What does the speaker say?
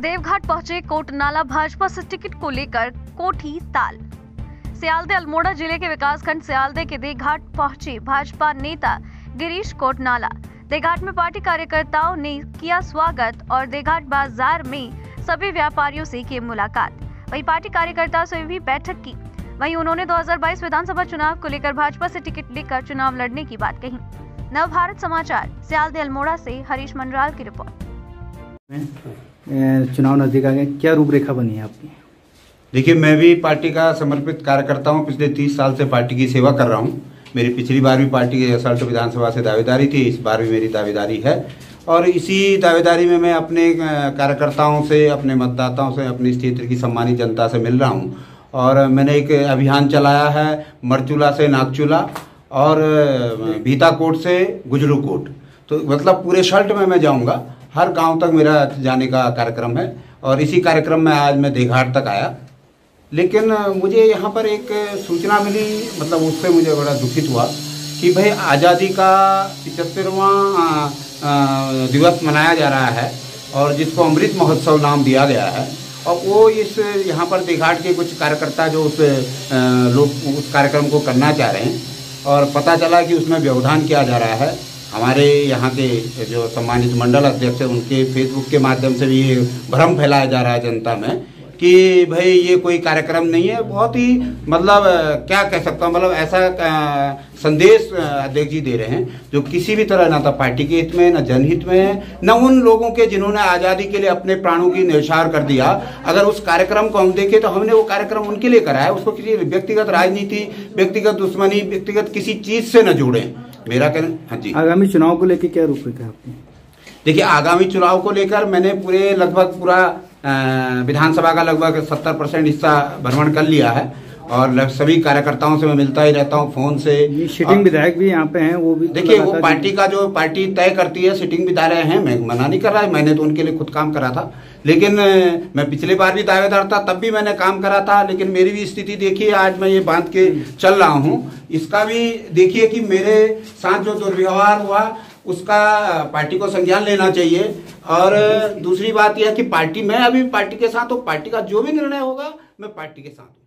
देवघाट पहुँचे कोटनाला भाजपा से टिकट को लेकर कोठी ताल। सियालदे अल्मोड़ा ज़िले के विकासखंड सियालदे के देघाट पहुँचे भाजपा नेता गिरीश कोटनाला। देघाट में पार्टी कार्यकर्ताओं ने किया स्वागत और देघाट बाज़ार में सभी व्यापारियों से की मुलाकात। वहीं पार्टी कार्यकर्ताओं से भी बैठक की। वहीं उन्होंने 2022 विधानसभा चुनाव को लेकर भाजपा से टिकट लेकर चुनाव लड़ने की बात कही। नव भारत समाचार, सियालदे अल्मोड़ा से हरीश मंडराल की रिपोर्ट। चुनाव नज़दीक आ गए क्या रूपरेखा बनी है आपकी? देखिए मैं भी पार्टी का समर्पित कार्यकर्ता हूँ पिछले तीस साल से पार्टी की सेवा कर रहा हूँ। मेरी पिछली बार भी पार्टी के असल्ट विधानसभा से दावेदारी थी इस बार भी मेरी दावेदारी है। और इसी दावेदारी में मैं अपने कार्यकर्ताओं से अपने मतदाताओं से अपने इस क्षेत्र की सम्मानित जनता से मिल रहा हूँ। और मैंने एक अभियान चलाया है मरचूला से नागचूला और अ, भीताकोट से गुजरू कोट तो मतलब पूरे शर्ट में मैं जाऊँगा। हर गाँव तक मेरा जाने का कार्यक्रम है और इसी कार्यक्रम में आज मैं देघाट तक आया। लेकिन मुझे यहाँ पर एक सूचना मिली मतलब उससे मुझे बड़ा दुखित हुआ कि भाई आज़ादी का पिचहत्तरवां दिवस मनाया जा रहा है और जिसको अमृत महोत्सव नाम दिया गया है और वो इस यहाँ पर देघाट के कुछ कार्यकर्ता जो उस लोग, उस कार्यक्रम को करना चाह रहे हैं और पता चला कि उसमें व्यवधान किया जा रहा है। हमारे यहाँ के जो सम्मानित मंडल अध्यक्ष हैं, उनके फेसबुक के माध्यम से भी ये भ्रम फैलाया जा रहा है जनता में कि भाई ये कोई कार्यक्रम नहीं है। बहुत ही मतलब क्या कह सकता हूँ मतलब ऐसा संदेश अध्यक्ष जी दे रहे हैं, जो किसी भी तरह, ना तो पार्टी के हित में, ना जनहित में है न उन लोगों के जिन्होंने आज़ादी के लिए अपने प्राणों की न्यौछावर कर दिया। अगर उस कार्यक्रम को हम देखें तो हमने वो कार्यक्रम उनके लिए कराया उसको किसी व्यक्तिगत राजनीति, व्यक्तिगत दुश्मनी, व्यक्तिगत किसी चीज़ से न जोड़ें। मेरा कहना हाँ जी। आगामी चुनाव को लेकर क्या रूपरेखा है आपकी? देखिए आगामी चुनाव को लेकर मैंने पूरे लगभग पूरा विधानसभा का लगभग सत्तर परसेंट हिस्सा भ्रमण कर लिया है और सभी कार्यकर्ताओं से मैं मिलता ही रहता हूँ फ़ोन से। ये सिटिंग विधायक भी यहाँ पे हैं वो भी देखिए वो पार्टी का जो पार्टी तय करती है सिटिंग विधायक हैं मैं मना नहीं कर रहा है मैंने तो उनके लिए खुद काम करा था। लेकिन मैं पिछले बार भी दावेदार था तब भी मैंने काम करा था लेकिन मेरी भी स्थिति देखिए आज मैं ये बाँध के चल रहा हूँ। इसका भी देखिए कि मेरे साथ जो दुर्व्यवहार हुआ उसका पार्टी को संज्ञान लेना चाहिए। और दूसरी बात यह है कि पार्टी मैं अभी पार्टी के साथ हूँ पार्टी का जो भी निर्णय होगा मैं पार्टी के साथ